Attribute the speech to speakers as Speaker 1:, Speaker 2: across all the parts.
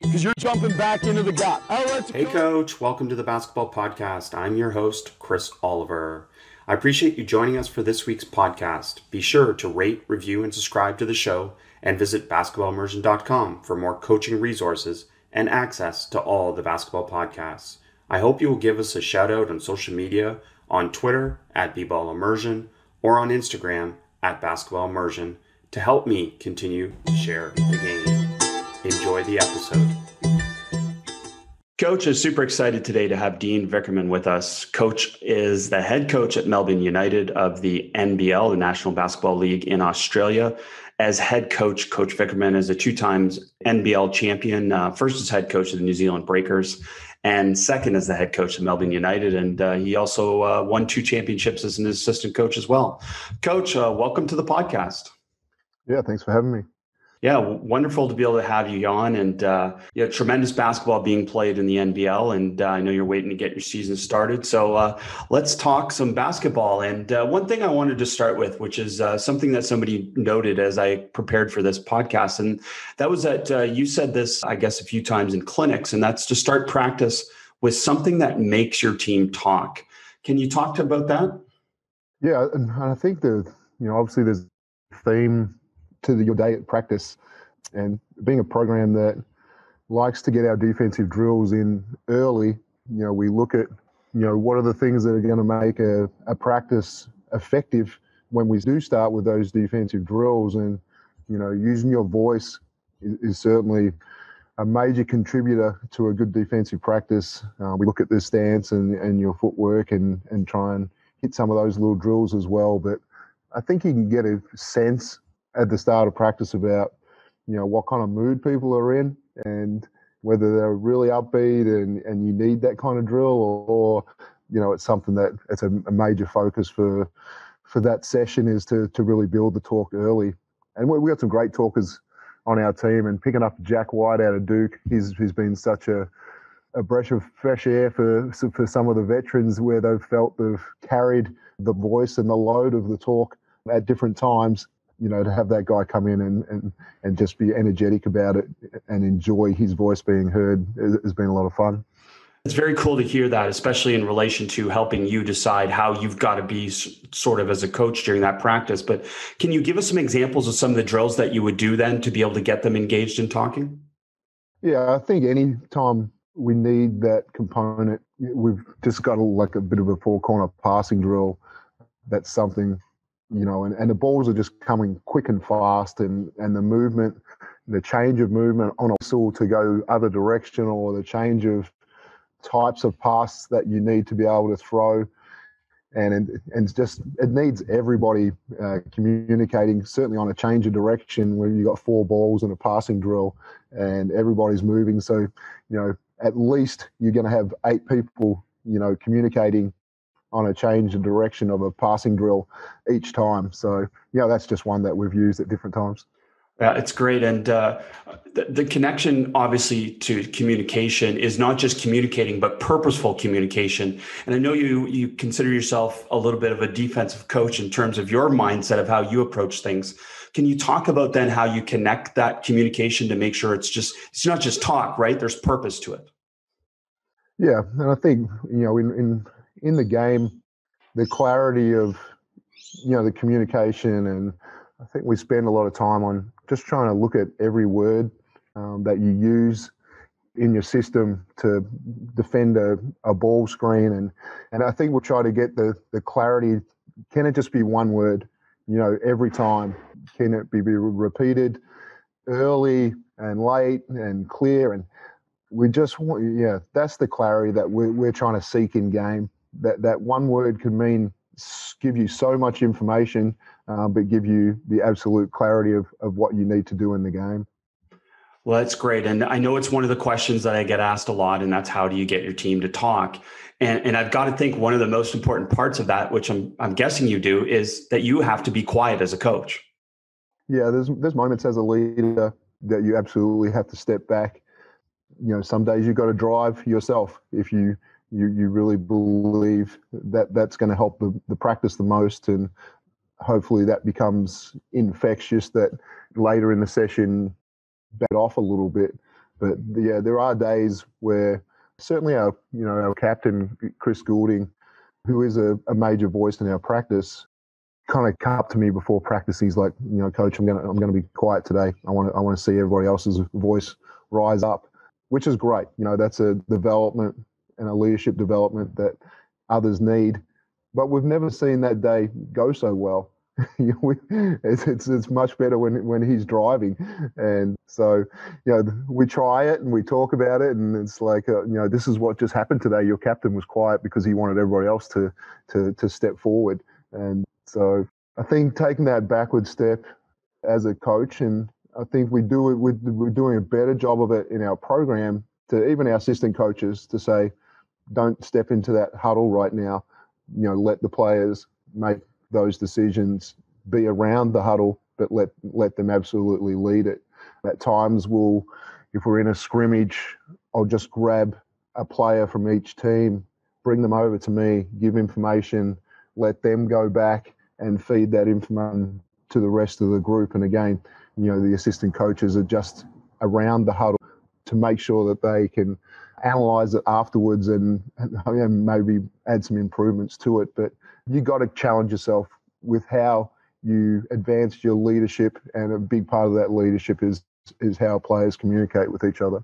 Speaker 1: because you're jumping back into the gap.
Speaker 2: Oh, hey, coach. Welcome to the Basketball Podcast. I'm your host, Chris Oliver. I appreciate you joining us for this week's podcast. Be sure to rate, review, and subscribe to the show, and visit basketballimmersion.com for more coaching resources and access to all the basketball podcasts. I hope you will give us a shout out on social media on Twitter at bballimmersion or on Instagram at basketballimmersion to help me continue to share the game. Enjoy the episode. Coach is super excited today to have Dean Vickerman with us. Coach is the head coach at Melbourne United of the NBL, the National Basketball League in Australia. As head coach, Coach Vickerman is a two times NBL champion, uh, first as head coach of the New Zealand Breakers, and second as the head coach of Melbourne United. And uh, he also uh, won two championships as an assistant coach as well. Coach, uh, welcome to the podcast.
Speaker 3: Yeah, thanks for having me
Speaker 2: yeah, wonderful to be able to have you on, and uh, yeah, tremendous basketball being played in the NBL, and uh, I know you're waiting to get your season started. So uh, let's talk some basketball. And uh, one thing I wanted to start with, which is uh, something that somebody noted as I prepared for this podcast, and that was that uh, you said this, I guess, a few times in clinics, and that's to start practice with something that makes your team talk. Can you talk about that?
Speaker 3: Yeah, and I think the you know obviously there's theme to the, your day at practice. And being a program that likes to get our defensive drills in early, you know, we look at, you know, what are the things that are going to make a, a practice effective when we do start with those defensive drills. And, you know, using your voice is, is certainly a major contributor to a good defensive practice. Uh, we look at the stance and, and your footwork and, and try and hit some of those little drills as well. But I think you can get a sense at the start of practice about you know what kind of mood people are in and whether they're really upbeat and, and you need that kind of drill or, or you know it's something that it's a, a, major focus for for that session is to to really build the talk early. And we, we got some great talkers on our team and picking up Jack White out of Duke he's he's been such a a breath of fresh air for for some of the veterans where they've felt they've carried the voice and the load of the talk at different times you know, to have that guy come in and, and, and just be energetic about it and enjoy his voice being heard has been a lot of fun.
Speaker 2: It's very cool to hear that, especially in relation to helping you decide how you've got to be sort of as a coach during that practice. But can you give us some examples of some of the drills that you would do then to be able to get them engaged in talking?
Speaker 3: Yeah, I think any time we need that component, we've just got a, like a bit of a four corner passing drill. That's something you know, and, and the balls are just coming quick and fast, and, and the movement, the change of movement on a whistle to go other direction, or the change of types of pass that you need to be able to throw, and and, and just it needs everybody uh, communicating. Certainly on a change of direction when you've got four balls and a passing drill, and everybody's moving. So you know, at least you're going to have eight people, you know, communicating on a change in direction of a passing drill each time. So, yeah, that's just one that we've used at different times.
Speaker 2: Yeah, it's great. And uh, the, the, connection, obviously, to communication is not just communicating, but purposeful communication. And I know you you consider yourself a little bit of a defensive coach in terms of your mindset of how you approach things. Can you talk about then how you connect that communication to make sure it's just it's not just talk, right? There's purpose to it.
Speaker 3: Yeah, and I think you know in, in in the game, the clarity of you know the communication, and I think we spend a lot of time on just trying to look at every word um, that you use in your system to defend a, a ball screen, and and I think we'll try to get the the clarity. Can it just be one word? You know, every time. Can it be, be repeated early and late and clear and we just want yeah that's the clarity that we're, we're trying to seek in game that that one word can mean give you so much information, uh, but give you the absolute clarity of of what you need to do in the game.
Speaker 2: Well, that's great, and I know it's one of the questions that I get asked a lot, and that's how do you get your team to talk? And and I've got to think one of the most important parts of that, which I'm I'm guessing you do, is that you have to be quiet as a coach.
Speaker 3: Yeah, there's there's moments as a leader that you absolutely have to step back. You know, some days you've got to drive yourself. If you you you really believe that that's going to help the, the practice the most and hopefully that becomes infectious that later in the session bat off a little bit But yeah, there are days where certainly our you know our captain Chris Goulding, who is a, a major voice in our practice, kind of come up to me before practice. He's like, you know, coach, I'm gonna I'm gonna be quiet today. I want to I want to see everybody else's voice rise up, which is great. You know, that's a development and a leadership development that others need. But we've never seen that day go so well. it's, it's it's much better when when he's driving, and so you know we try it and we talk about it, and it's like uh, you know this is what just happened today. Your captain was quiet because he wanted everybody else to to to step forward, and so I think taking that backward step as a coach, and I think we do it. We're doing a better job of it in our program to even our assistant coaches to say, don't step into that huddle right now. You know, let the players make those decisions, be around the huddle, but let let them absolutely lead it. At times, we'll, if we're in a scrimmage, I'll just grab a player from each team, bring them over to me, give information, let them go back and feed that information to the rest of the group. And again, you know, the assistant coaches are just around the huddle to make sure that they can analyze it afterwards and, and maybe add some improvements to it. But you got to challenge yourself with how you advance your leadership, and a big part of that leadership is is how players communicate with each other.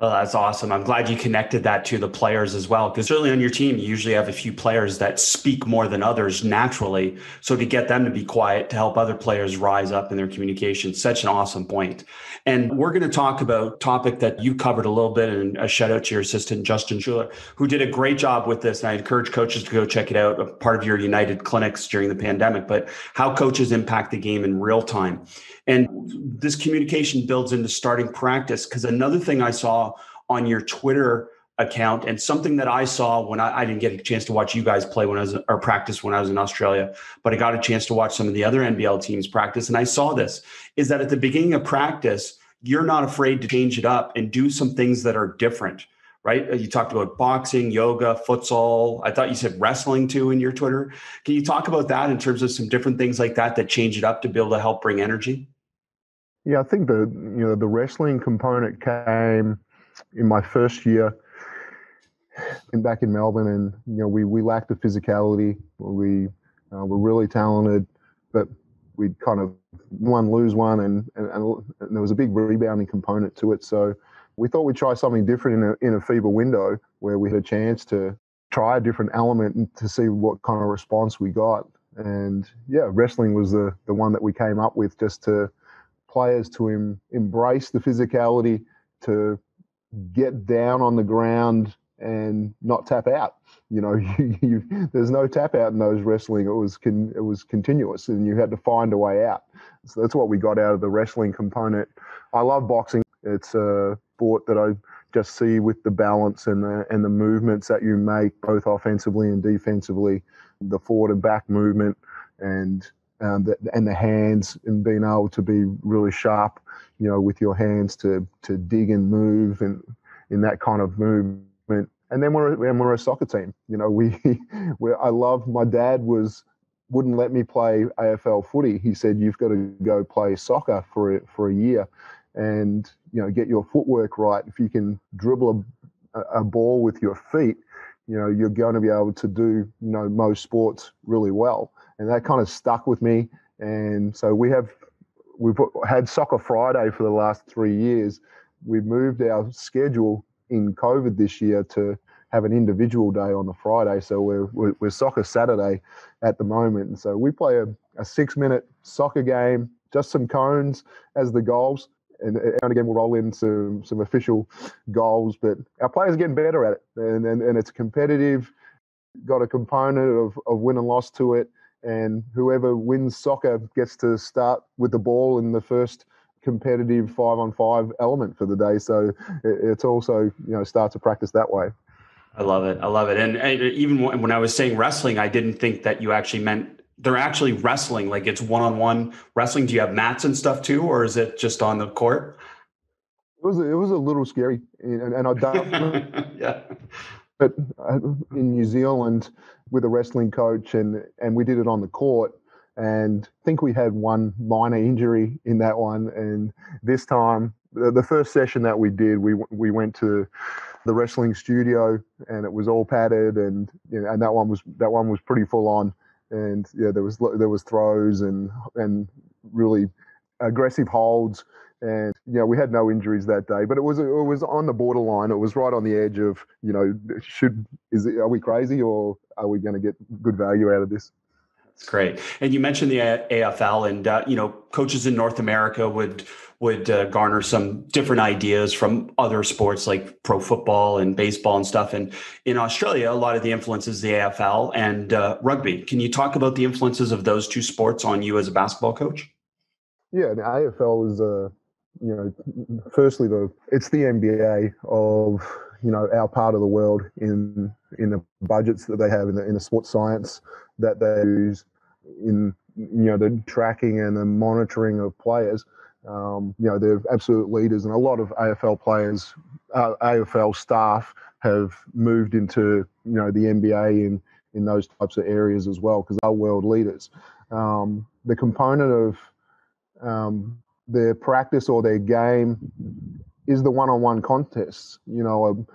Speaker 2: Oh, that's awesome. I'm glad you connected that to the players as well. Because certainly on your team, you usually have a few players that speak more than others naturally. So to get them to be quiet to help other players rise up in their communication, such an awesome point. And we're going to talk about topic that you covered a little bit and a shout out to your assistant, Justin Schueller, who did a great job with this. And I encourage coaches to go check it out, a part of your United clinics during the pandemic, but how coaches impact the game in real time. And this communication builds into starting practice. Because another thing I saw on your Twitter account and something that I saw when I, I, didn't get a chance to watch you guys play when I was or practice when I was in Australia, but I got a chance to watch some of the other NBL teams practice. And I saw this is that at the beginning of practice, you're not afraid to change it up and do some things that are different, right? Uh, you talked about boxing, yoga, futsal. I thought you said wrestling too in your Twitter. Can you talk about that in terms of some different things like that that change it up to be able to help bring energy?
Speaker 3: Yeah, I think the you know the wrestling component came in my first year in back in Melbourne, and you know we we lacked the physicality. We uh, were really talented, but we'd kind of one lose one, and, and, and there was a big rebounding component to it. So we thought we'd try something different in a in a FIBA window where we had a chance to try a different element and to see what kind of response we got. And yeah, wrestling was the the one that we came up with just to players to em, embrace the physicality, to get down on the ground and not tap out. You know, you, you, there's no tap out in those wrestling. It was con, it was continuous, and you had to find a way out. So that's what we got out of the wrestling component. I love boxing. It's a sport that I just see with the balance and the and the movements that you make, both offensively and defensively, the forward and back movement, and um, the, and the hands and being able to be really sharp, you know, with your hands to to dig and move and in that kind of movement. And then we're and we're a soccer team. You know, we we I love my dad was wouldn't let me play AFL footy. He said you've got to go play soccer for a, for a year, and you know get your footwork right. If you can dribble a, a ball with your feet, you know you're going to be able to do you know most sports really well and that kind of stuck with me. And so we have we've had Soccer Friday for the last three years. We've moved our schedule in COVID this year to have an individual day on the Friday. So we're, we're, we're Soccer Saturday at the moment. And so we play a, a six minute soccer game, just some cones as the goals. And, and again, we'll roll in some, some official goals, but our players are getting better at it. And, and, and it's competitive, got a component of, of win and loss to it and whoever wins soccer gets to start with the ball in the first competitive five on five element for the day. So it's also you know start to practice that way.
Speaker 2: I love it. I love it. And, and even when I was saying wrestling, I didn't think that you actually meant they're actually wrestling. Like it's one on one wrestling. Do you have mats and stuff too, or is it just on the court?
Speaker 3: It was it was a little scary, and, and I yeah. But uh, in New Zealand, with a wrestling coach, and and we did it on the court. And I think we had one minor injury in that one. And this time the, the first session that we did, we we went to the wrestling studio, and it was all padded, and you know, and that one was that one was pretty full on, and yeah, there was there was throws and and really aggressive holds, and you know we had no injuries that day, but it was it was on the borderline. It was right on the edge of you know should is it, are we crazy or are we going to get good value out of this?
Speaker 2: That's great. And you mentioned the AFL, and uh, you know, coaches in North America would would uh, garner some different ideas from other sports like pro football and baseball and stuff. And in Australia, a lot of the influences the AFL and uh, rugby. Can you talk about the influences of those two sports on you as a basketball coach?
Speaker 3: Yeah, the AFL is a uh, you know, firstly the it's the NBA of you know our part of the world in in the budgets that they have in the in the sports science that they use in you know the tracking and the monitoring of players. Um, you know they're absolute leaders, and a lot of AFL players, uh, AFL staff have moved into you know the NBA in in those types of areas as well because they're world leaders. Um, the component of um, their practice or their game is the one-on-one contests. You know,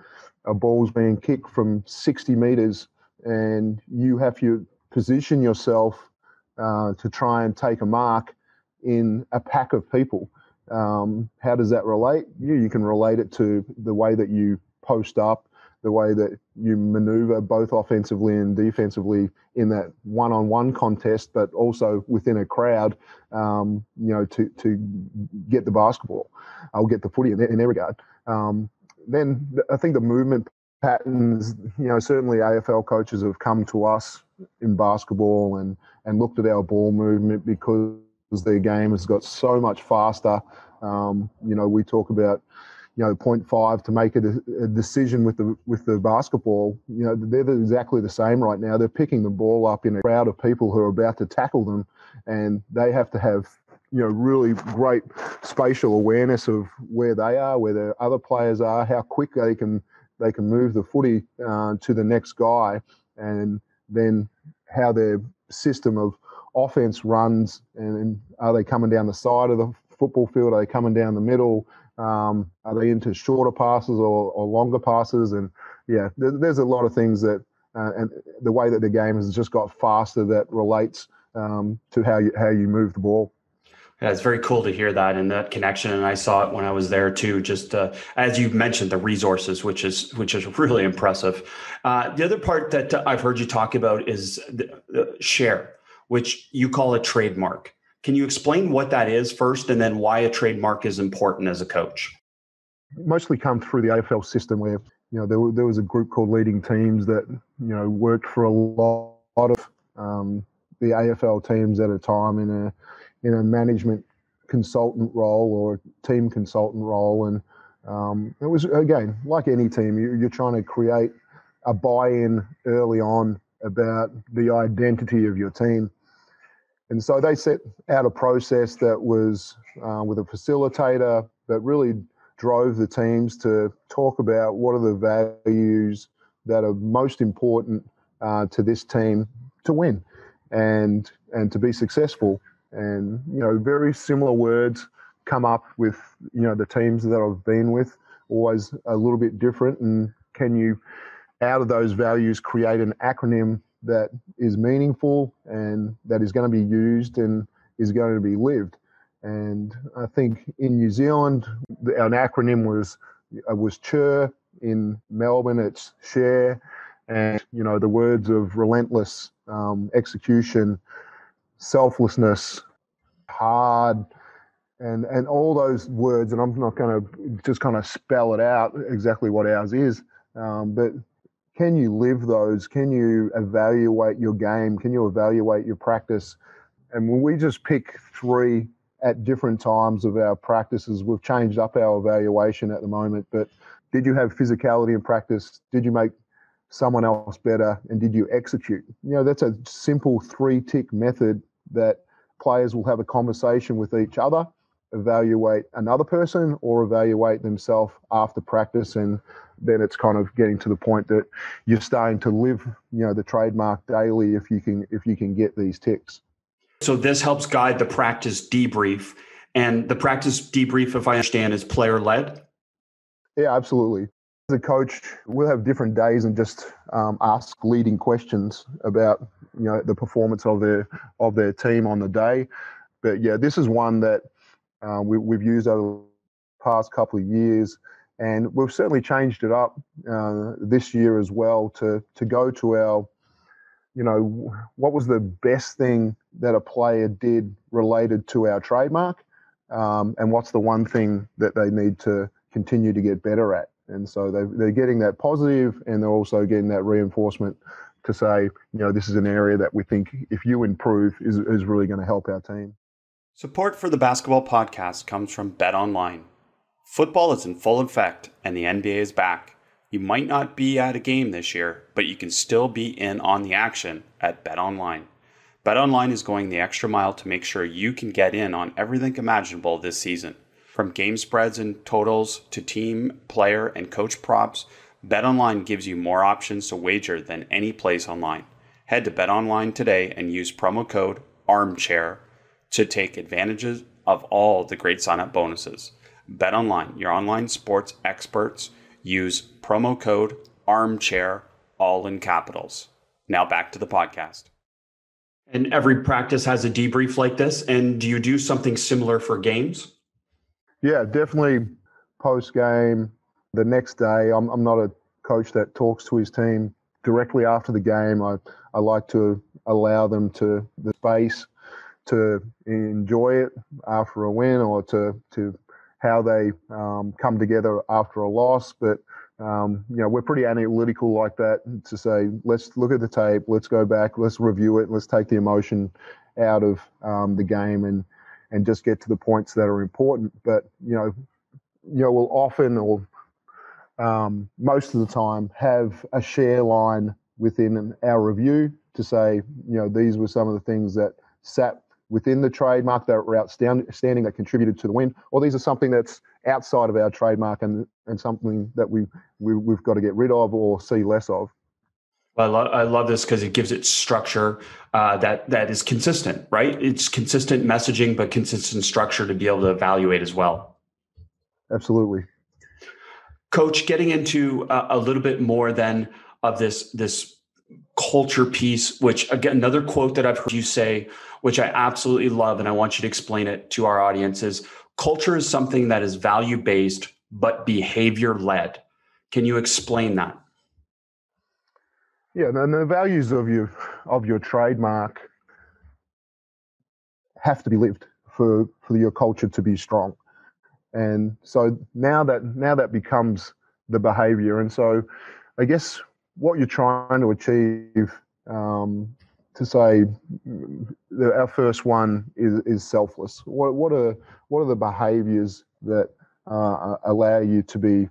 Speaker 3: a, a ball's being kicked from 60 meters, and you have to position yourself uh, to try and take a mark in a pack of people. Um, how does that relate? You, you can relate it to the way that you post up, the way that you maneuver both offensively and defensively in that one-on-one contest, but also within a crowd, um, you know, to to get the basketball, I'll get the footy in, in regard. Um, then I think the movement patterns, you know, certainly AFL coaches have come to us in basketball and and looked at our ball movement because their game has got so much faster. Um, you know, we talk about you know 0.5 to make a, a, decision with the with the basketball you know they're exactly the same right now. They're picking the ball up in a crowd of people who are about to tackle them and they have to have you know really great spatial awareness of where they are where the other players are how quick they can they can move the footy uh, to the next guy and then how their system of offense runs and, and are they coming down the side of the football field? Are they coming down the middle um, are they into shorter passes or, or longer passes? And yeah, there, there's a lot of things that, uh, and the way that the game has just got faster that relates um, to how you how you move the ball.
Speaker 2: Yeah, it's very cool to hear that and that connection. And I saw it when I was there too. Just uh, as you mentioned, the resources, which is which is really impressive. Uh, the other part that I've heard you talk about is the, the share, which you call a trademark. Can you explain what that is first and then why a trademark is important as a coach?
Speaker 3: Mostly come through the AFL system where, you know, there, there was a group called Leading Teams that, you know, worked for a lot, of um, the AFL teams at a time in a, in a management consultant role or team consultant role. And um, it was, again, like any team, you, you're trying to create a buy in early on about the identity of your team. And so they set out a process that was uh, with a facilitator that really drove the teams to talk about what are the values that are most important uh, to this team to win and and to be successful. And you know, very similar words come up with you know the teams that I've been with, always a little bit different. And can you, out of those values, create an acronym that is meaningful and that is going to be used and is going to be lived. And I think in New Zealand, our acronym was uh, was CHER. In Melbourne, it's share. And you know the words of relentless um, execution, selflessness, hard, and and all those words. And I'm not going to just kind of spell it out exactly what ours is, um, but can you live those? Can you evaluate your game? Can you evaluate your practice? And when we just pick three at different times of our practices, we've changed up our evaluation at the moment. But did you have physicality in practice? Did you make someone else better? And did you execute? You know, that's a simple three tick method that players will have a conversation with each other, evaluate another person, or evaluate themselves after practice. And then it's kind of getting to the point that you're starting to live, you know, the trademark daily if you can if you can get these ticks.
Speaker 2: So this helps guide the practice debrief And the practice debrief, if I understand, is player led.
Speaker 3: Yeah, absolutely. As a coach, we'll have different days and just um, ask leading questions about you know the performance of their of their team on the day. But yeah, this is one that uh, we, we've used over the past couple of years, and we've certainly changed it up uh, this year as well to to go to our you know, what was the best thing that a player did related to our trademark, um, and what's the one thing that they need to continue to get better at. And so they, they're getting that positive, and they're also getting that reinforcement to say, you know, this is an area that we think if you improve is, is really going to help our team.
Speaker 2: Support for the basketball podcast comes from Bet Online. Football is in full effect, and the NBA is back. You might not be at a game this year, but you can still be in on the action at BetOnline. BetOnline is going the extra mile to make sure you can get in on everything imaginable this season. From game spreads and totals to team, player, and coach props, BetOnline gives you more options to wager than any place online. Head to BetOnline today and use promo code ARMCHAIR to take advantages of all the great sign-up bonuses. BetOnline, your online sports experts use promo code armchair, all in capitals. Now back to the podcast. And every practice has a debrief like this. And do you do something similar for games?
Speaker 3: Yeah, definitely post game. The next day, I'm, I'm not a coach that talks to his team directly after the game. I, I like to allow them to the space to enjoy it after a win or to, to how they um, come together after a loss. But um, you know, we're pretty analytical like that to say, let's look at the tape, let's go back, let's review it, let's take the emotion out of um, the game and and just get to the points that are important. But you know, you know, we'll often or um, most of the time have a share line within our review to say, you know, these were some of the things that sat within the trademark that were outstanding that contributed to the win, or these are something that's outside of our trademark and and something that we, we we've got to get rid of or see less of.
Speaker 2: I love, I love this because it gives it structure uh, that that is consistent, right? It's consistent messaging, but consistent structure to be able to evaluate as well.
Speaker 3: Absolutely,
Speaker 2: Coach. Getting into uh, a little bit more than of this this culture piece, which again another quote that I've heard you say which I absolutely love, and I want you to explain it to our audience, is culture is something that is value based but behavior led. Can you explain that?
Speaker 3: Yeah, and the values of your of your trademark have to be lived for for your culture to be strong. And so now that now that becomes the behavior, and so I guess what you're trying to achieve um, to say our first one is, is selfless. What, what are what are the behaviours that uh, allow you to be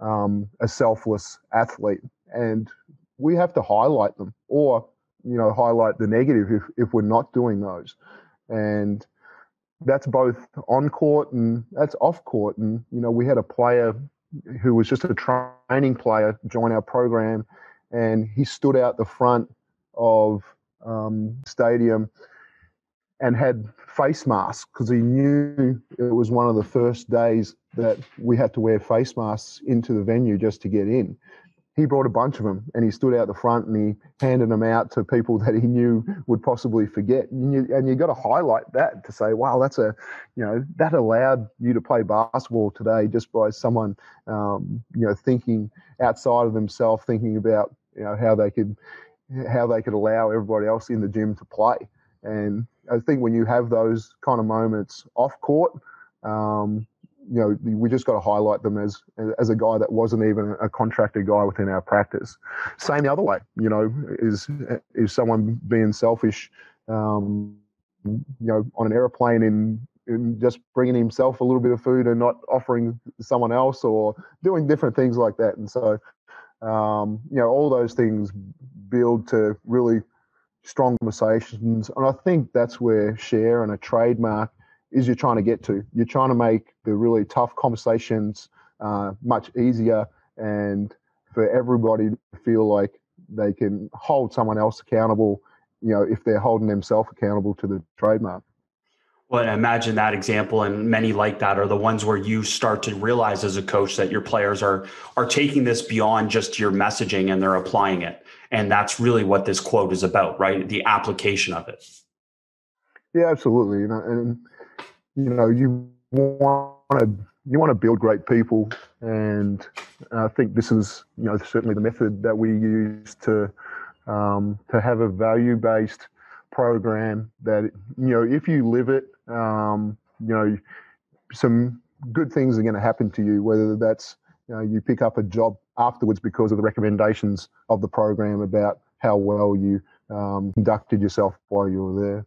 Speaker 3: um, a selfless athlete? And we have to highlight them, or you know, highlight the negative if if we're not doing those. And that's both on court and that's off court. And you know, we had a player who was just a training player join our program, and he stood out the front of um, stadium and had face masks because he knew it was one of the first days that we had to wear face masks into the venue just to get in. He brought a bunch of them and he stood out the front and he handed them out to people that he knew would possibly forget. And you, and you got to highlight that to say, wow, that's a, you know, that allowed you to play basketball today just by someone, um, you know, thinking outside of themselves, thinking about, you know, how they could how they could allow everybody else in the gym to play. And I think when you have those kind of moments off court, um, you know, we just got to highlight them as as a guy that wasn't even a contracted guy within our practice. Same the other way, you know, is is someone being selfish, um, you know, on an airplane in, in just bringing himself a little bit of food and not offering someone else or doing different things like that. And so, um, you know, all those things build to really strong conversations. And I think that's where share and a trademark is you're trying to get to. You're trying to make the really tough conversations uh, much easier and for everybody to feel like they can hold someone else accountable, you know, if they're holding themselves accountable to the trademark.
Speaker 2: Well, I imagine that example and many like that are the ones where you start to realize as a coach that your players are are taking this beyond just your messaging and they're applying it. And that's really what this quote is about, right? The application of it.
Speaker 3: Yeah, absolutely. You know, and you know, you want to you want to build great people, and I think this is you know certainly the method that we use to um, to have a value based program that you know if you live it um, you know some good things are going to happen to you whether that's you know you pick up a job afterwards because of the recommendations of the program about how well you um, conducted yourself while you were there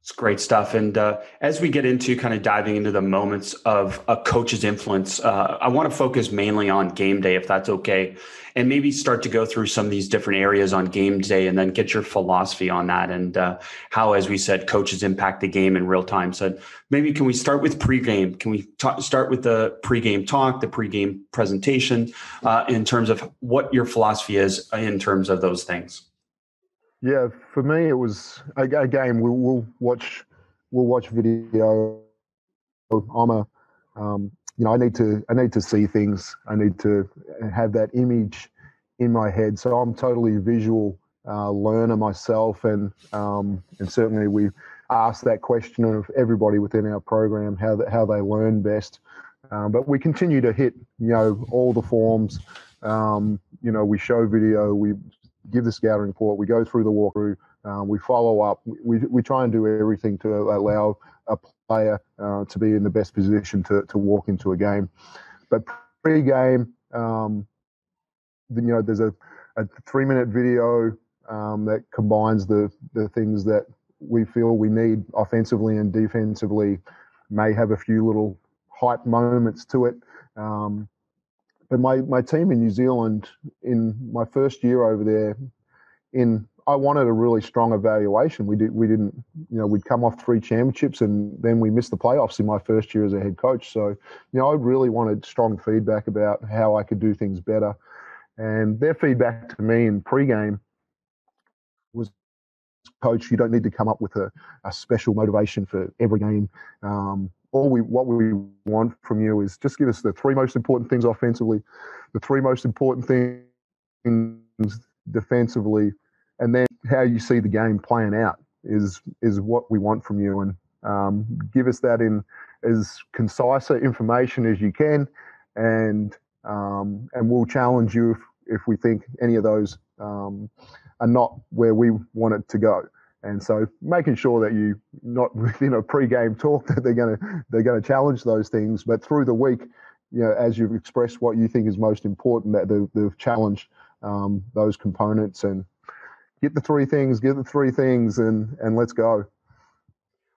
Speaker 2: it's great stuff. And uh, as we get into kind of diving into the moments of a coach's influence, uh, I want to focus mainly on game day, if that's okay, and maybe start to go through some of these different areas on game day and then get your philosophy on that and uh, how, as we said, coaches impact the game in real time. So maybe can we start with pregame? Can we talk, start with the pregame talk, the pregame presentation, uh, in terms of what your philosophy is in terms of those things?
Speaker 3: Yeah, for me it was again we'll, we'll watch we'll watch video. I'm a um, you know I need to I need to see things. I need to have that image in my head. So I'm totally visual uh, learner myself, and um, and certainly we ask that question of everybody within our program how that, how they learn best. Um, but we continue to hit you know all the forms. Um, you know we show video, we give the scouting report, we go through the walkthrough, um, we follow up, we, we try and do everything to allow a player uh, to be in the best position to, to walk into a game. But pre-game, um, you know, there's a, a three-minute video um, that combines the the things that we feel we need offensively and defensively. May have a few little hype moments to it. Um, but my, my team in New Zealand, in my first year over there, in I wanted a really strong evaluation. We did we didn't you know we'd come off three championships and then we missed the playoffs in my first year as a head coach. So you know I really wanted strong feedback about how I could do things better. And their feedback to me in pregame was, coach, you don't need to come up with a, a special motivation for every game. Um, all we what we want from you is just give us the three most important things offensively, the three most important things defensively, and then how you see the game playing out is is what we want from you. And um, give us that in as concise information as you can, and um, and we'll challenge you if, if we think any of those um, are not where we want it to go. And so making sure that you not within a pre-game talk that they're going to they're going to challenge those things, but through the week, you know, as you've expressed what you think is most important, that they've, they've challenged um, those components and get the three things, get the three things, and and let's go.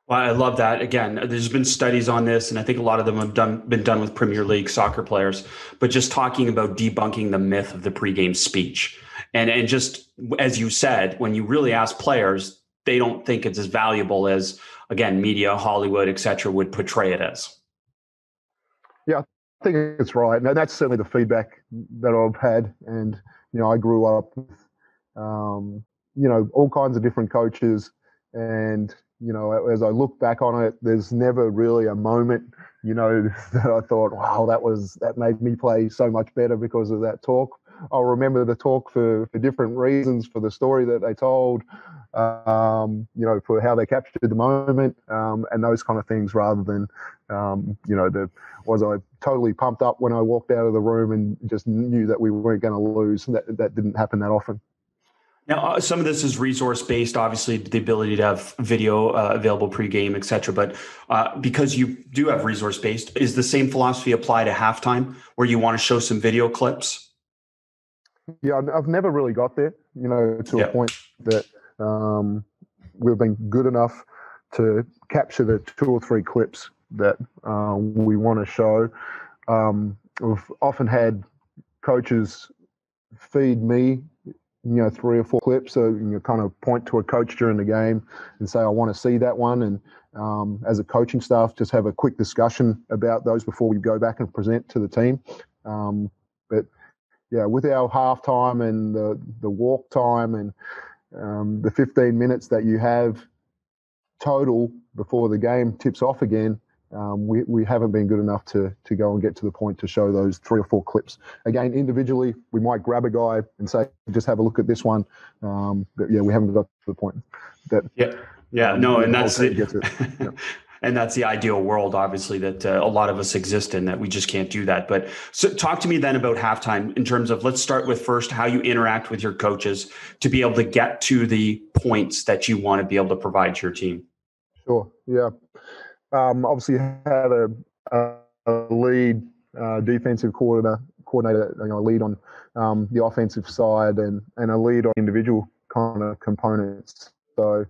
Speaker 2: Well, I love that. Again, there's been studies on this, and I think a lot of them have done been done with Premier League soccer players. But just talking about debunking the myth of the pregame speech, and and just as you said, when you really ask players, they don't think it's as valuable as again media hollywood etc would portray it as.
Speaker 3: Yeah i think it's right. And that's certainly the feedback that i've had and you know i grew up with um, you know all kinds of different coaches and you know as i look back on it there's never really a moment you know that i thought wow that was that made me play so much better because of that talk i'll remember the talk for for different reasons for the story that they told um, you know, for how they captured the moment um, and those kind of things, rather than, um, you know, the was I totally pumped up when I walked out of the room and just knew that we weren't going to lose. That that didn't happen that often.
Speaker 2: Now, uh, some of this is resource based, obviously, the ability to have video uh, available pregame, et cetera. But uh, because you do have resource based, is the same philosophy apply to halftime where you want to show some video clips?
Speaker 3: Yeah, I've never really got there, you know, to a point that um, we've been good enough to capture the two or three clips that uh, we want to show. Um, we've often had coaches feed me, you know, three or four clips. So you know, kind of point to a coach during the game and say, I want to see that one. And um, as a coaching staff, just have a quick discussion about those before we go back and present to the team. Um, but yeah, with our halftime and the, the walk time and um, the 15 minutes that you have total before the game tips off again, um, we, we haven't been good enough to to go and get to the point to show those three or four clips. Again, individually, we might grab a guy and say, just have a look at this one. Um, but yeah, we haven't got to the point that.
Speaker 2: Yeah, yeah, no, and that's it. Yeah. And that's the ideal world, obviously, that uh, a lot of us exist in. That we just can't do that. But so, talk to me then about halftime in terms of let's start with first how you interact with your coaches to be able to get to the points that you want to be able to provide to your team.
Speaker 3: Sure. Yeah um, obviously had a, a lead uh, defensive coordinator, coordinator, you know, lead on um, the offensive side and, and a lead on individual kind of components. So,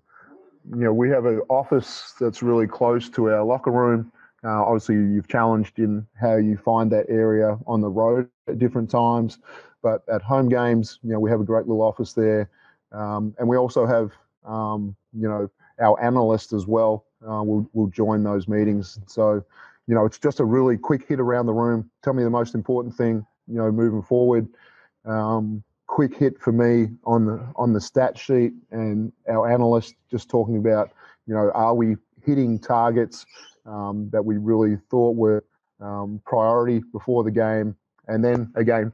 Speaker 3: you know, we have an office that's really close to our locker room. Uh, obviously, you've challenged in how you find that area on the road at different times, but at home games, you know, we have a great little office there, um, and we also have, um, you know, our analyst as well uh, will will join those meetings. So, you know, it's just a really quick hit around the room. Tell me the most important thing, you know, moving forward. Um, quick hit for me on the on the stat sheet and our analyst just talking about, you know, are we hitting targets um, that we really thought were um, priority before the game, and then again,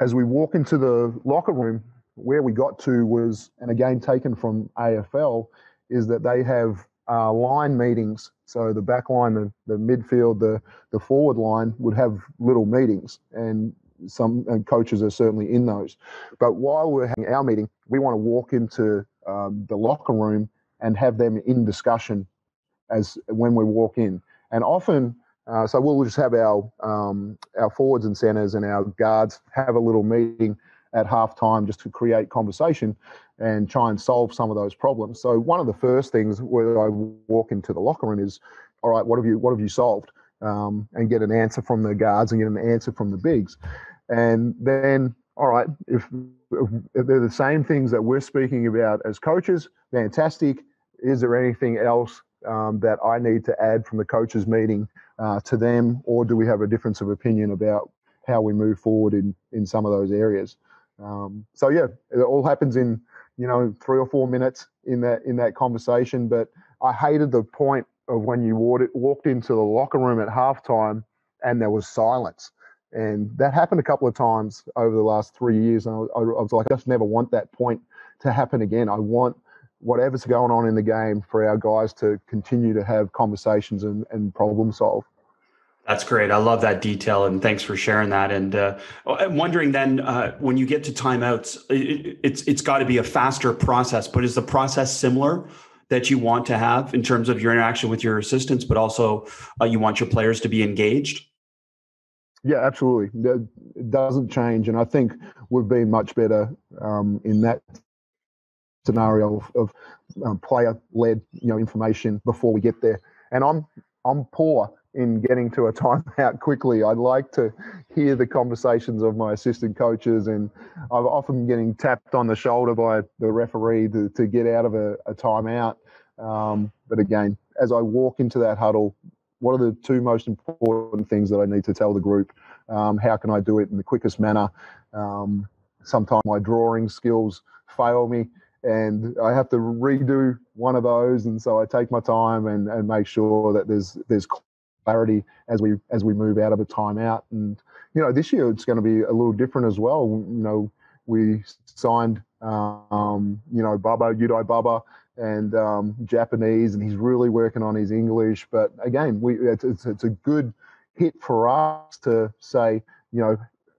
Speaker 3: as we walk into the locker room, where we got to was, and again taken from AFL, is that they have uh, line meetings. So the back line, the, the midfield, the, the forward line would have little meetings, and some coaches are certainly in those. But while we're having our meeting, we want to walk into um, the locker room and have them in discussion as when we walk in. And often, uh, so we'll just have our um, our forwards and centers and our guards have a little meeting at halftime just to create conversation and try and solve some of those problems. So one of the first things when I walk into the locker room is, all right, what have you what have you solved? Um, and get an answer from the guards and get an answer from the bigs, and then all right, if, if they're the same things that we're speaking about as coaches, fantastic. Is there anything else um, that I need to add from the coaches meeting uh, to them, or do we have a difference of opinion about how we move forward in in some of those areas? Um, so yeah, it all happens in you know three or four minutes in that in that conversation. But I hated the point of when you walked into the locker room at halftime and there was silence. And that happened a couple of times over the last three years. And I, I was like, I just never want that point to happen again. I want whatever's going on in the game for our guys to continue to have conversations and, and problem solve.
Speaker 2: That's great. I love that detail, and thanks for sharing that. And uh, I'm wondering then, uh, when you get to timeouts, it, it's it's got to be a faster process. But is the process similar that you want to have in terms of your interaction with your assistants, but also uh, you want your players to be engaged?
Speaker 3: Yeah, absolutely. It doesn't change, and I think we've been much better um, in that scenario of, of um, player-led, you know, information before we get there. And I'm I'm poor in getting to a timeout quickly. I'd like to hear the conversations of my assistant coaches, and I've often getting tapped on the shoulder by the referee to, to get out of a, a timeout. Um, but again, as I walk into that huddle, what are the two most important things that I need to tell the group? Um, how can I do it in the quickest manner? Um, sometimes my drawing skills fail me and I have to redo one of those, and so I take my time and, and make sure that there's there's clarity as we as we move out of a timeout. And you know, this year it's going to be a little different as well. You know, we signed um, you know Baba Yudai Baba and um, Japanese, and he's really working on his English. But again, we it's, it's, it's a good hit for us to say, you know,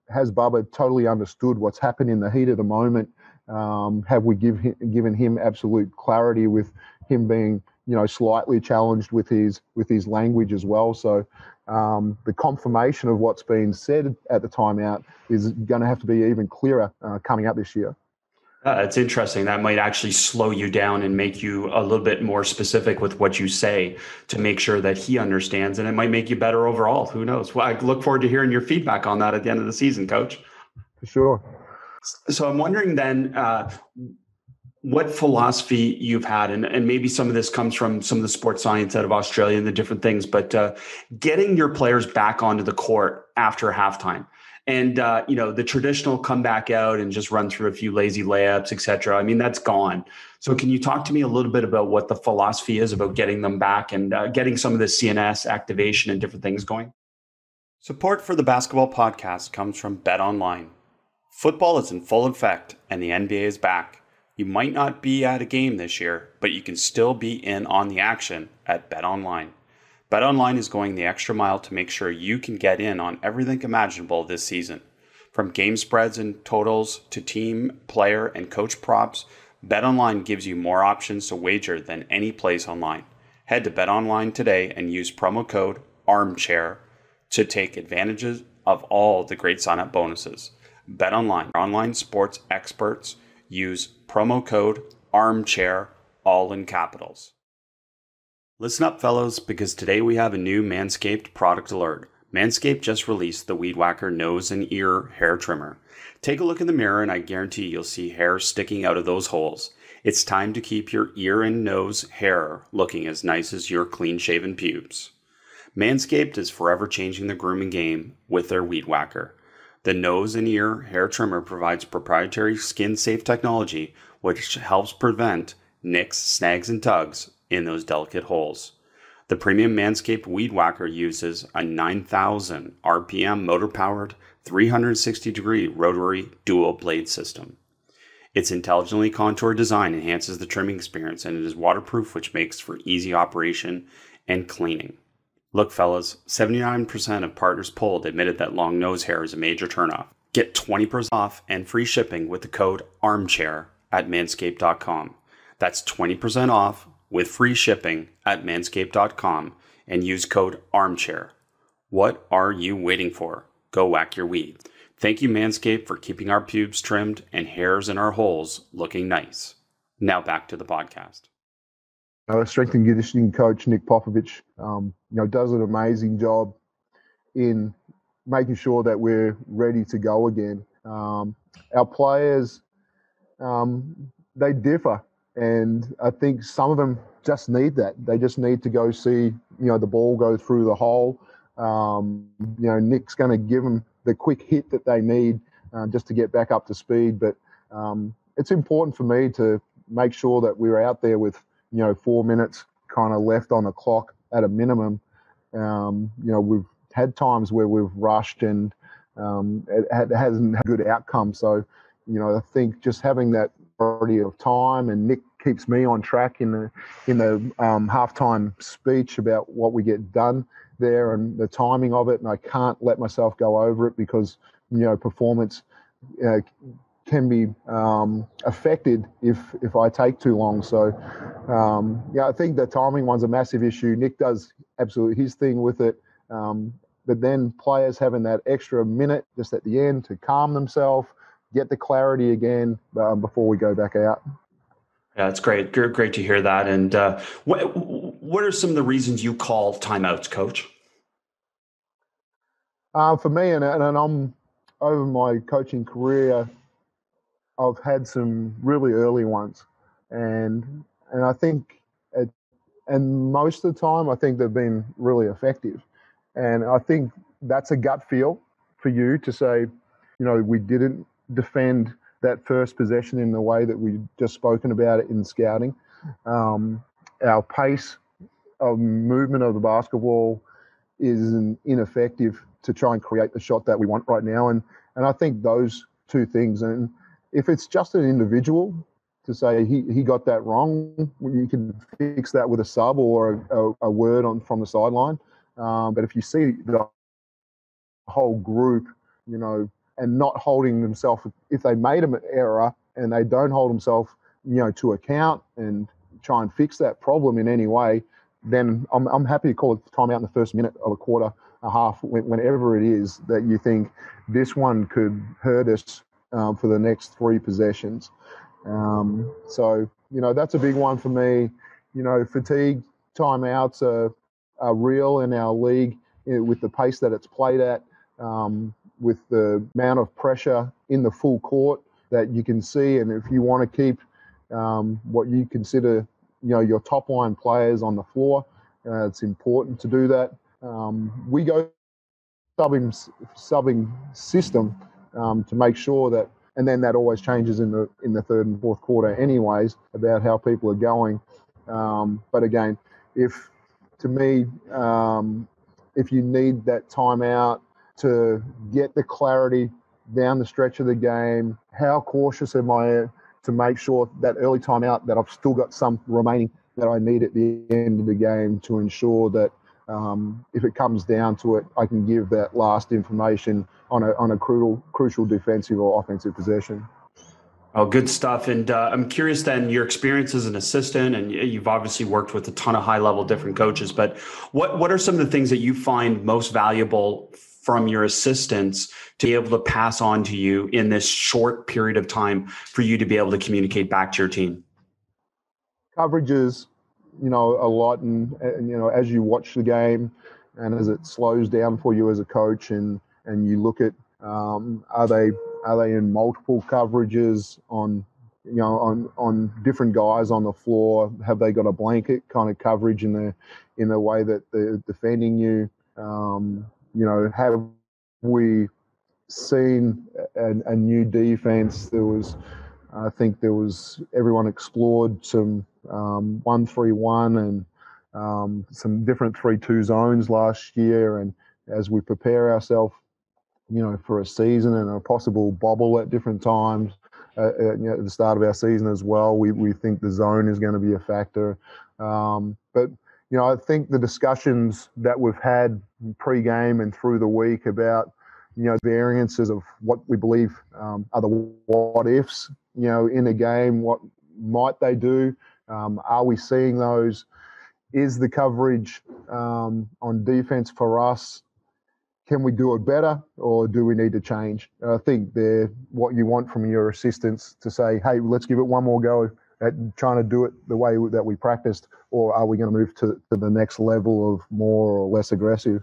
Speaker 3: has Baba totally understood what's happened in the heat of the moment? Um, have we give him, given him absolute clarity with him being you know slightly challenged with his with his language as well. So um, the confirmation of what's been said at the timeout is going to have to be even clearer uh, coming up this year.
Speaker 2: Uh, it's interesting. That might actually slow you down and make you a little bit more specific with what you say to make sure that he understands, and it might make you better overall. Who knows? Well, I look forward to hearing your feedback on that at the end of the season, Coach.
Speaker 3: For sure.
Speaker 2: So I'm wondering then, uh, what philosophy you've had, and, and maybe some of this comes from some of the sports science out of Australia and the different things, but uh, getting your players back onto the court after halftime and uh, you know the traditional come back out and just run through a few lazy layups, etc. I mean that's gone. So can you talk to me a little bit about what the philosophy is about getting them back and uh, getting some of the CNS activation and different things going? Support for the basketball podcast comes from Bet Online. Football is in full effect, and the NBA is back. You might not be at a game this year, but you can still be in on the action at BetOnline. BetOnline is going the extra mile to make sure you can get in on everything imaginable this season. From game spreads and totals to team, player, and coach props, BetOnline gives you more options to wager than any place online. Head to BetOnline today and use promo code ARMCHAIR to take advantages of all the great sign-up bonuses. BetOnline, online sports experts, use promo code ARMCHAIR, all in capitals. Listen up, fellows, because today we have a new Manscaped product alert. Manscaped just released the Weed Whacker nose and ear hair trimmer. Take a look in the mirror, and I guarantee you'll see hair sticking out of those holes. It's time to keep your ear and nose hair looking as nice as your clean shaven pubes. Manscaped is forever changing the grooming game with their Weed Whacker. The nose and ear hair trimmer provides proprietary skin safe technology which helps prevent nicks, snags, and tugs in those delicate holes. The premium Manscaped Weed Whacker uses a 9,000 RPM motor powered 360 degree rotary dual blade system. Its intelligently contoured design enhances the trimming experience and it is waterproof, which makes for easy operation and cleaning. Look, fellas, 79% of partners polled admitted that long nose hair is a major turnoff. Get 20% off and free shipping with the code ARMCHAIR at manscaped.com. That's 20% off with free shipping at manscaped.com and use code armchair. What are you waiting for? Go whack your weed. Thank you, Manscaped, for keeping our pubes trimmed and hairs in our holes looking nice. Now back to the podcast.
Speaker 3: Our strength and conditioning coach Nick Popovich, um, you know, does an amazing job in making sure that we're ready to go again. Um, our players, um, they differ and I think some of them just need that. They just need to go see, you know, the ball go through the hole. Um, you know, Nick's going to give them the quick hit that they need uh, just to get back up to speed. But um, it's important for me to make sure that we're out there with, you know, four minutes kind of left on the clock at a minimum. Um, you know, we've had times where we've rushed and um, it, hasn't had a good outcome. So, you know, I think just having that priority of time, and Nick keeps me on track in the in the um, halftime speech about what we get done there and the timing of it. And I can't let myself go over it because you know performance uh, can be um, affected if if I take too long. So um, yeah, I think the timing one's a massive issue. Nick does absolutely his thing with it. Um, but then players having that extra minute just at the end to calm themselves, get the clarity again um, before we go back out.
Speaker 2: Yeah, it's great. Great to hear that. And uh, what what are some of the reasons you call timeouts, Coach?
Speaker 3: Uh, for me, and, and I'm over my coaching career, I've had some really early ones, and and I think, it, and most of the time, I think they've been really effective, and I think that's a gut feel for you to say, you know, we didn't defend that first possession in the way that we just spoken about it in scouting. Um, our pace of movement of the basketball is ineffective to try and create the shot that we want right now. And and I think those two things. And if it's just an individual to say he, he got that wrong, you can fix that with a sub or a, a, a word on from the sideline. Um, but if you see the whole group, you know, and not holding themselves if they made an error and they don't hold themselves you know to account and try and fix that problem in any way then I'm, I'm happy to call it timeout in the first minute of a quarter a half whenever it is that you think this one could hurt us um, for the next three possessions um, so you know that's a big one for me you know fatigue timeouts are, are real in our league eh, with the pace that it's played at um, with the amount of pressure in the full court that you can see. And if you want to keep um, what you consider, you know, your top line players on the floor, uh, it's important to do that. Um, we go subbing subbing system um, to make sure that, and then that always changes in the in the third and fourth quarter, anyways, about how people are going. Um, but again, if to me, um, if you need that timeout to get the clarity down the stretch of the game, how cautious am I to make sure that early timeout that I've still got some remaining that I need at the end of the game to ensure that um, if it comes down to it, I can give that last information on a on a crucial crucial defensive or offensive possession.
Speaker 2: Oh, good stuff. And uh, I'm curious then your experience as an assistant, and you've obviously worked with a ton of high level different coaches. But what what are some of the things that you find most valuable from your assistants to be able to pass on to you in this short period of time for you to be able to communicate back to your team?
Speaker 3: Coverages, you know, a lot, and, you know, as you watch the game, and as it slows down for you as a coach, and and you look at um, are they are they in multiple coverages on you know on on different guys on the floor? Have they got a blanket kind of coverage in the in the way that they're defending you? Um, you know, have we seen a, a, new defense? There was, I think, there was everyone explored some um, one three one and um, some different three two zones last year, and as we prepare ourselves you know, for a season and a possible bobble at different times. Uh, at, uh, you know, at the start of our season as well, we, we think the zone is going to be a factor. Um, but you know, I think the discussions that we've had pre-game and through the week about you know variances of what we believe um, are the what ifs, you know, in a game, what might they do? Um, are we seeing those? Is the coverage um, on defense for us can we do it better or do we need to change? I think they're what you want from your assistants to say, hey, let's give it one more go at trying to do it the way that we practiced, or are we going to move to, to the next level of more or less aggressive?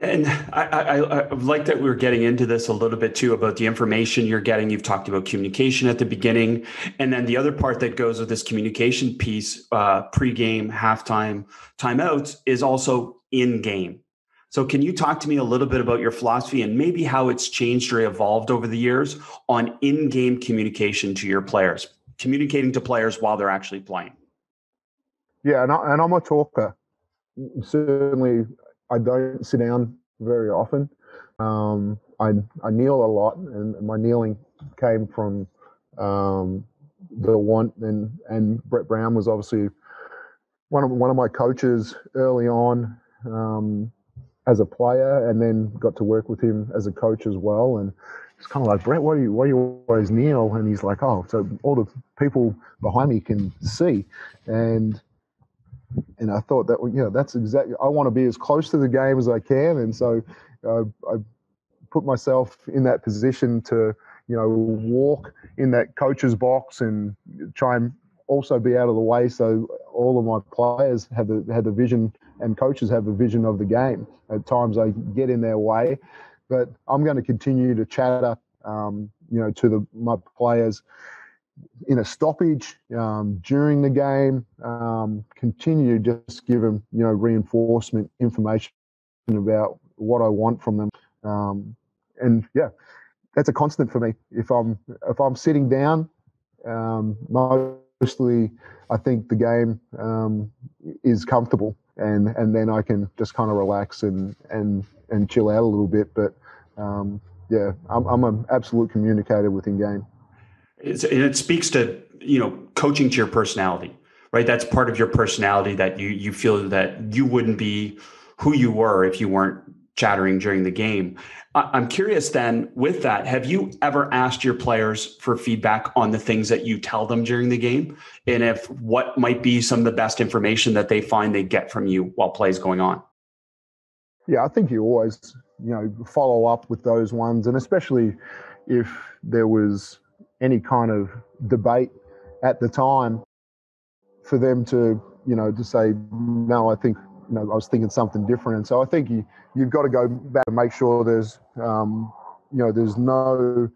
Speaker 2: And I, I, I, like that we are getting into this a little bit too about the information you're getting. You've talked about communication at the beginning. And then the other part that goes with this communication piece, uh, pregame, halftime, timeouts, is also in game. So, can you talk to me a little bit about your philosophy and maybe how it's changed or evolved over the years on in game communication to your players, communicating to players while they're actually playing?
Speaker 3: Yeah, and, I, and I'm a talker. Certainly, I don't sit down very often. Um, I, I kneel a lot, and my kneeling came from um, the want, and, and Brett Brown was obviously one of, one of my coaches early on. Um, as a player, and then got to work with him as a coach as well. And it's kind of like Brett, why do you why do you always kneel? And he's like, oh, so all the people behind me can see, and and I thought that you know that's exactly I want to be as close to the game as I can, and so uh, I put myself in that position to you know walk in that coach's box and try and also be out of the way so all of my players have the had the vision and coaches have the vision of the game. At times I get in their way, but I'm going to continue to chatter, um, you know, to the my players in a stoppage um, during the game. Um, continue to just give them, you know, reinforcement information about what I want from them, um, and yeah, that's a constant for me. If I'm if I'm sitting down, um, mostly I think the game um, is comfortable and and then I can just kind of relax and and and chill out a little bit. But um, yeah, I'm I'm an absolute communicator within game.
Speaker 2: It's, and it speaks to you know coaching to your personality, right? That's part of your personality that you you feel that you wouldn't be who you were if you weren't chattering during the game. I'm curious then, with that, have you ever asked your players for feedback on the things that you tell them during the game? And if what might be some of the best information that they find they get from you while play is going on?
Speaker 3: Yeah, I think you always, you know, follow up with those ones. And especially if there was any kind of debate at the time for them to, you know, to say, no, I think you know, I was thinking something different. And so I think you, you've got to go back and make sure there's, um, you know, there's no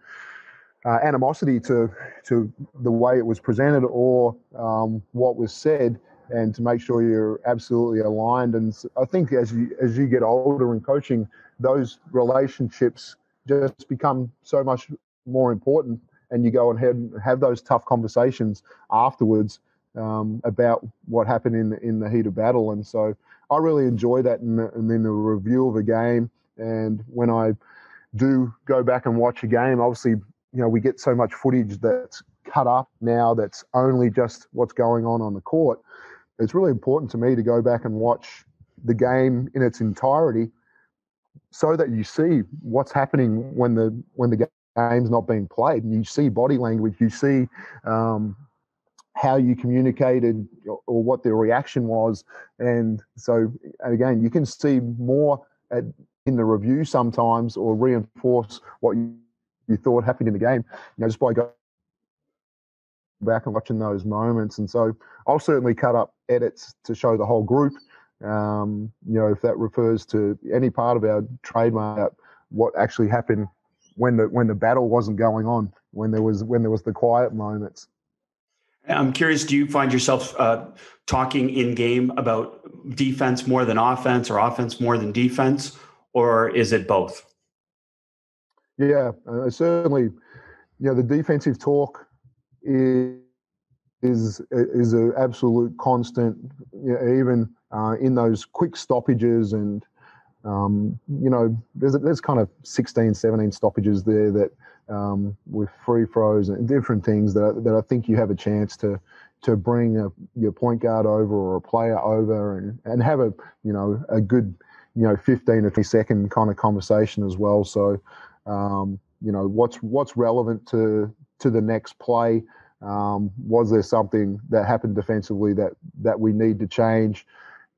Speaker 3: uh, animosity to to the way it was presented or um, what was said, and to make sure you're absolutely aligned. And I think as you as you get older in coaching, those relationships just become so much more important, and you go ahead and have those tough conversations afterwards um, about what happened in in the heat of battle. And so I really enjoy that, and then the review of a game, and when I do go back and watch a game, obviously, you know, we get so much footage that's cut up now that's only just what's going on on the court. It's really important to me to go back and watch the game in its entirety so that you see what's happening when the when the game's not being played and you see body language you see um, how you communicated or what the reaction was. And so again you can see more at, in the review sometimes or reinforce what you, you thought happened in the game you know just by going back and watching those moments. And so i'll certainly cut up edits to show the whole group um, you know if that refers to any part of our trademark what actually happened when the when the battle wasn't going on when there was when there was the quiet moments
Speaker 2: I'm curious, do you find yourself uh, talking in game about defense more than offense or offense more than defense, or is it both?
Speaker 3: Yeah, uh, certainly. You know, the defensive talk is is is an absolute constant. You know, even uh, in those quick stoppages and um, you know, there's there's kind of 16, 17 stoppages there that um, with free throws and different things that that I think you have a chance to to bring a, your point guard over or a player over and, and have a you know a good you know 15 or 20 second kind of conversation as well. So um, you know what's what's relevant to to the next play. Um, was there something that happened defensively that that we need to change?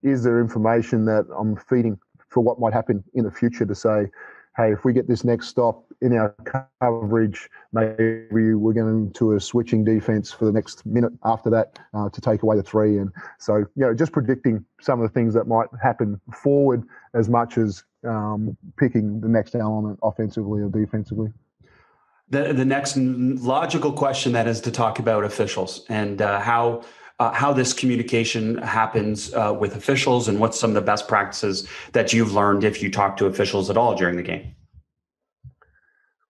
Speaker 3: Is there information that I'm feeding for what might happen in the future to say, hey, if we get this next stop in our coverage, maybe we're going to a switching defense for the next minute after that uh, to take away the three. And so, you know, just predicting some of the things that might happen forward as much as um, picking the next element offensively or defensively.
Speaker 2: The, the next logical question that is to talk about officials and uh, how uh, how this communication happens uh, with officials and what's some of the best practices that you've learned if you talk to officials at all during the game.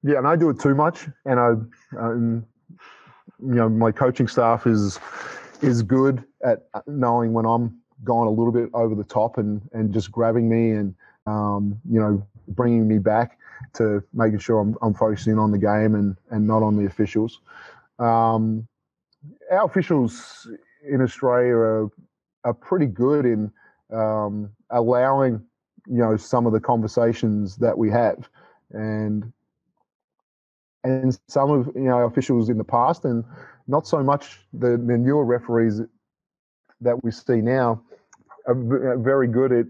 Speaker 3: Yeah, and I do it too much, and I, um, you know, my coaching staff is is good at knowing when I'm going a little bit over the top and and just grabbing me and um, you know bringing me back to making sure I'm, I'm focusing on the game and and not on the officials. Um, our officials in Australia are, are pretty good in um, allowing you know some of the conversations that we have, and and some of you know officials in the past, and not so much the, the newer referees that we see now are very good at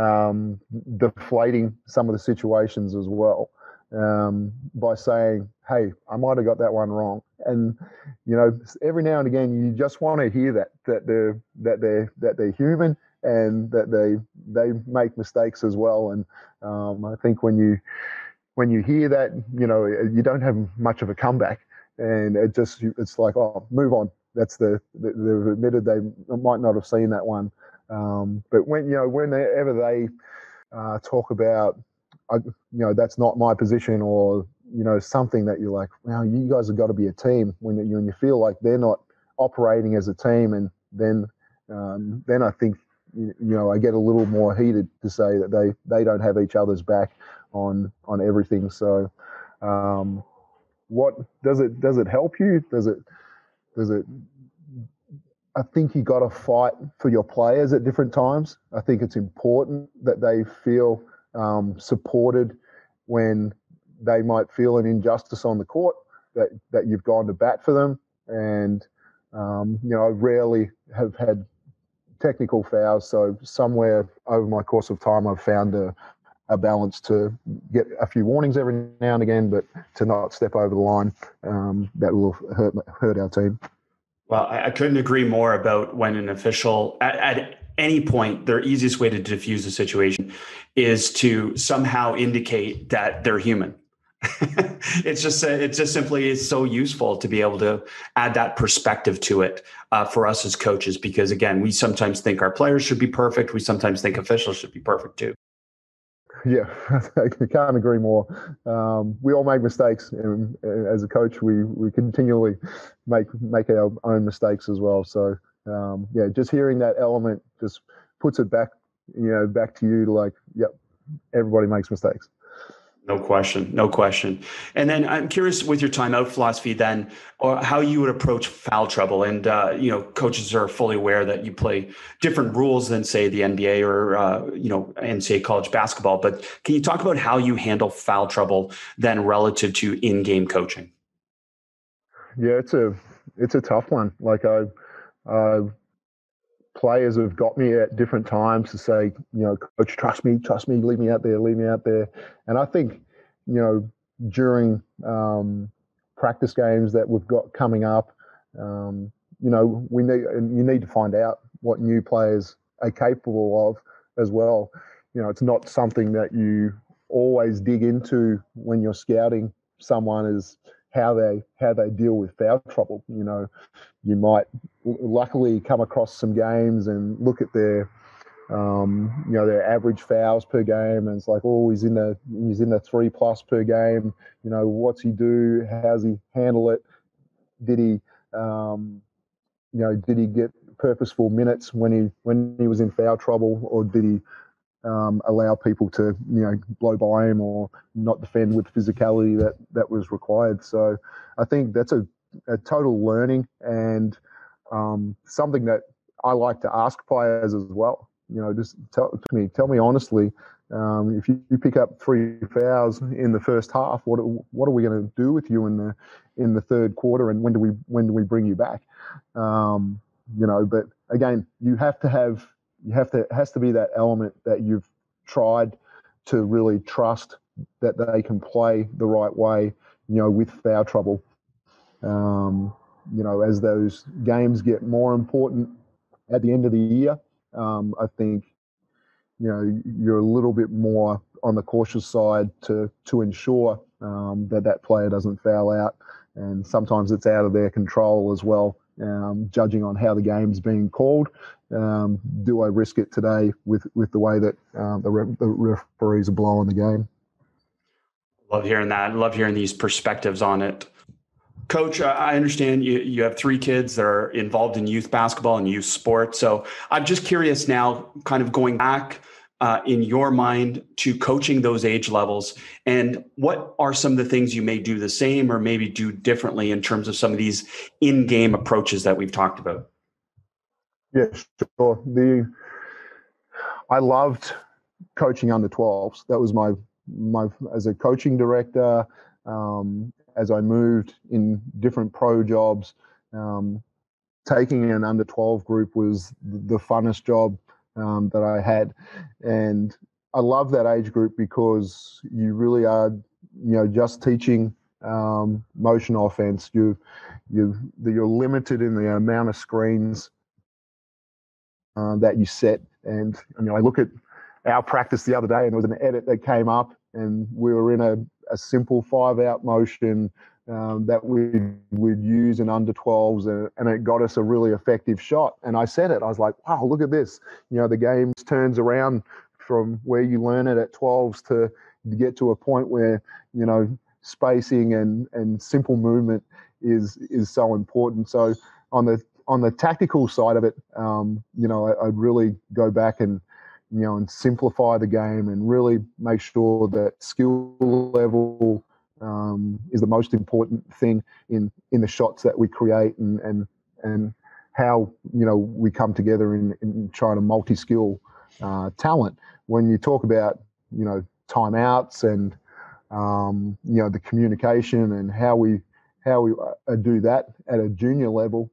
Speaker 3: um, deflating some of the situations as well um, by saying, "Hey, I might have got that one wrong," and you know, every now and again, you just want to hear that that they're that they're that they're human and that they they make mistakes as well. And um, I think when you when you hear that, you know, you don't have much of a comeback, and it just it's like, oh, move on. That's the they've admitted they might not have seen that one, um, but when you know whenever they uh, talk about I, you know, that's not my position or, you know, something that you're like, wow, you guys have got to be a team when you, when you feel like they're not operating as a team. And then, um, then I think, you know, I get a little more heated to say that they, they don't have each other's back on, on everything. So, um, what does it, does it help you? Does it, does it, I think you got to fight for your players at different times. I think it's important that they feel um, supported when they might feel an injustice on the court that, that you've gone to bat for them. And, um, you know, I rarely have had technical fouls. So somewhere over my course of time, I've found a, a balance to get a few warnings every now and again, but to not step over the line, um, that will hurt, hurt our team.
Speaker 2: Well, I couldn't agree more about when an official at, at any point, their easiest way to diffuse a situation is to somehow indicate that they're human. it's just it just simply is so useful to be able to add that perspective to it uh, for us as coaches because again we sometimes think our players should be perfect. We sometimes think officials should be perfect too.
Speaker 3: Yeah i can't agree more. Um, we all make mistakes and as a coach we we continually make make our own mistakes as well. So um, yeah just hearing that element just puts it back you know back to you like yep everybody makes mistakes
Speaker 2: no question, no question. And then I'm curious with your timeout philosophy, then, or how you would approach foul trouble. And uh, you know, coaches are fully aware that you play different rules than, say, the NBA or uh, you know, NCAA college basketball. But can you talk about how you handle foul trouble then relative to in-game coaching?
Speaker 3: Yeah, it's a it's a tough one. Like I, uh, players have got me at different times to say, you know, coach, trust me, trust me, leave me out there, leave me out there. And I think, you know, during um, practice games that we've got coming up, um, you know, we need you need to find out what new players are capable of as well. You know, it's not something that you always dig into when you're scouting someone is how they how they deal with foul trouble. You know, you might luckily come across some games and look at their um, you know their average fouls per game, and it's like, oh, he's in the he's in the three plus per game. You know, what's he do? How's he handle it? Did he, um, you know, did he get purposeful minutes when he when he was in foul trouble, or did he um, allow people to you know blow by him or not defend with physicality that that was required? So I think that's a, a total learning and um, something that I like to ask players as well. You know, just tell me, tell me honestly, um, if you, you, pick up three fouls in the first half, what what are we going to do with you in the in the third quarter, and when do we when do we bring you back? Um, you know, but again, you have to have you have to has to be that element that you've tried to really trust that they can play the right way. You know, with foul trouble. Um, you know, as those games get more important at the end of the year, um, I think, you know, you're a little bit more on the cautious side to to ensure um, that that player doesn't foul out, and sometimes it's out of their control as well. Um, judging on how the game's being called, um, do I risk it today with with the way that uh, the, re- the referees are blowing the game?
Speaker 2: Love hearing that. Love hearing these perspectives on it. Coach, I understand you, you have three kids that are involved in youth basketball and youth sports. So I'm just curious now, kind of going back uh, in your mind to coaching those age levels, and what are some of the things you may do the same or maybe do differently in terms of some of these in game approaches that we've talked about?
Speaker 3: Yeah, sure. The I loved coaching under 12s. That was my my as a coaching director um, as I moved in different pro jobs, um, taking an under 12 group was the funnest job um, that I had. And I love that age group because you really are, you know, just teaching um, motion offense. You, you, you're limited in the amount of screens uh, that you set. And you know, I look at our practice the other day, and there was an edit that came up, and we were in a a simple five out motion um, that we would use in under 12s and, and, it got us a really effective shot. And I said it, I was like, wow, look at this. You know, the game turns around from where you learn it at 12s to, get to a point where, you know, spacing and, and simple movement is, is so important. So on the, on the tactical side of it, um, you know, I, I'd really go back and, you know, and simplify the game and really make sure that skill level um, is the most important thing in in the shots that we create and and and how you know we come together in, in trying to multi-skill uh, talent. When you talk about you know timeouts and um, you know the communication and how we how we uh, do that at a junior level,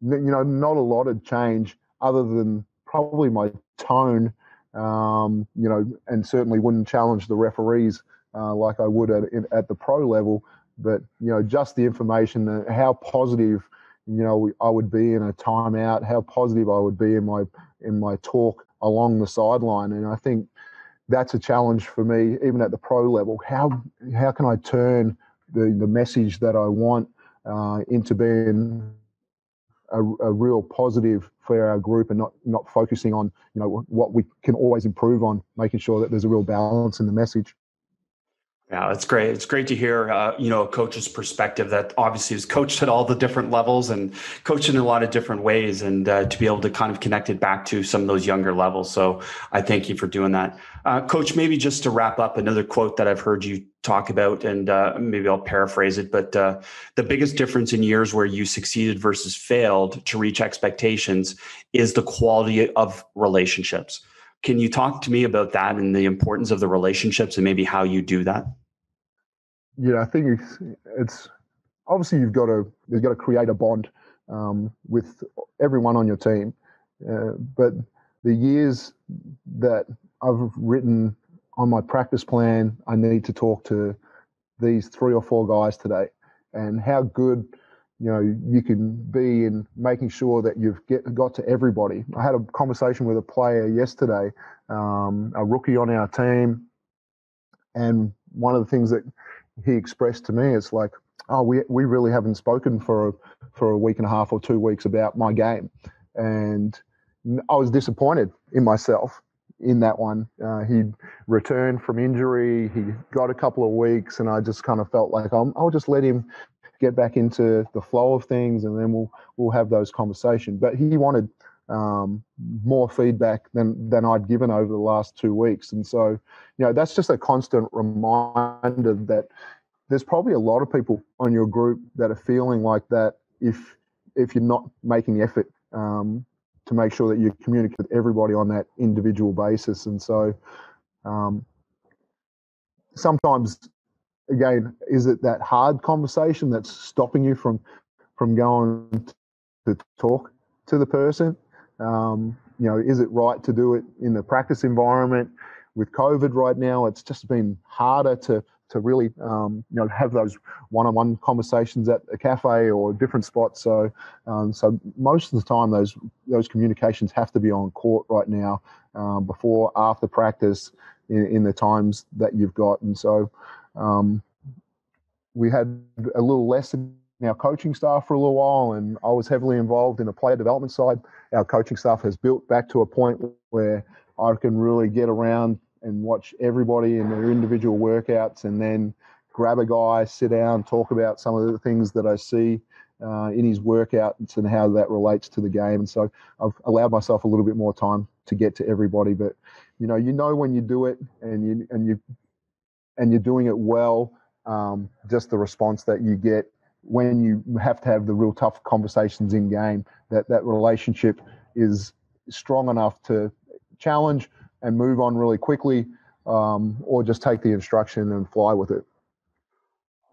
Speaker 3: you know, not a lot of change other than probably my tone um, you know, and certainly wouldn't challenge the referees uh, like I would at, at the pro level. But you know, just the information, uh, how positive, you know, I would be in a timeout, how positive I would be in my in my talk along the sideline, and I think that's a challenge for me, even at the pro level. How how can I turn the the message that I want uh, into being a, a, real positive for our group and not not focusing on you know what we can always improve on, making sure that there's a real balance in the message.
Speaker 2: Yeah, it's great. It's great to hear, uh, you know, a coach's perspective that obviously is coached at all the different levels and coached in a lot of different ways, and uh, to be able to kind of connect it back to some of those younger levels. So I thank you for doing that, uh, Coach. Maybe just to wrap up, another quote that I've heard you talk about, and uh, maybe I'll paraphrase it, but uh, the biggest difference in years where you succeeded versus failed to reach expectations is the quality of relationships. Can you talk to me about that and the importance of the relationships and maybe how you do that?
Speaker 3: Yeah, I think it's, it's obviously you've got to you've got to create a bond um, with everyone on your team. Uh, but the years that I've written on my practice plan, I need to talk to these three or four guys today, and how good you know you can be in making sure that you've get, got to everybody. I had a conversation with a player yesterday, um, a rookie on our team, and one of the things that he expressed to me it's like, "Oh, we we really haven't spoken for for a week and a half or two weeks about my game," and I was disappointed in myself in that one. Uh, he returned from injury. He got a couple of weeks, and I just kind of felt like i will just let him get back into the flow of things, and then we'll we'll have those conversations. But he wanted um, more feedback than than I'd given over the last two weeks, and so you know that's just a constant reminder that there's probably a lot of people on your group that are feeling like that if if you're not making the effort um, to make sure that you communicate with everybody on that individual basis, and so um, sometimes again, is it that hard conversation that's stopping you from from going to talk to the person? Um, you know, is it right to do it in the practice environment? With COVID right now, it's just been harder to to really um, you know have those one-on-one conversations at a cafe or different spots. So um, so most of the time, those those communications have to be on court right now, um, before, after practice, in, in, the times that you've got. And so um, we had a little less our coaching staff for a little while, and I was heavily involved in the player development side. Our coaching staff has built back to a point where I can really get around and watch everybody in their individual workouts, and then grab a guy, sit down, talk about some of the things that I see uh, in his workouts and how that relates to the game. And so I've allowed myself a little bit more time to get to everybody. But you know, you know when you do it, and you and you and you're doing it well, um, just the response that you get when you have to have the real tough conversations in game, that that relationship is strong enough to challenge and move on really quickly, um, or just take the instruction and fly with it.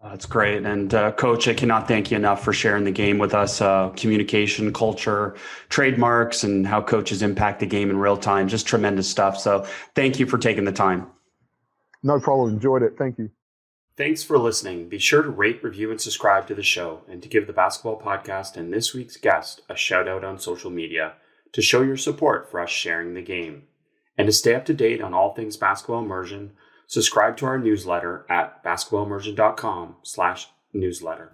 Speaker 2: That's great. And uh, coach, I cannot thank you enough for sharing the game with us. Uh, communication, culture, trademarks, and how coaches impact the game in real time. Just tremendous stuff. So thank you for taking the time.
Speaker 3: No problem. Enjoyed it. Thank you.
Speaker 2: Thanks for listening. Be sure to rate, review, and subscribe to the show, and to give the basketball podcast and this week's guest a shout out on social media to show your support for us sharing the game. And to stay up to date on all things basketball immersion, subscribe to our newsletter at basketballimmersion.com slash newsletter.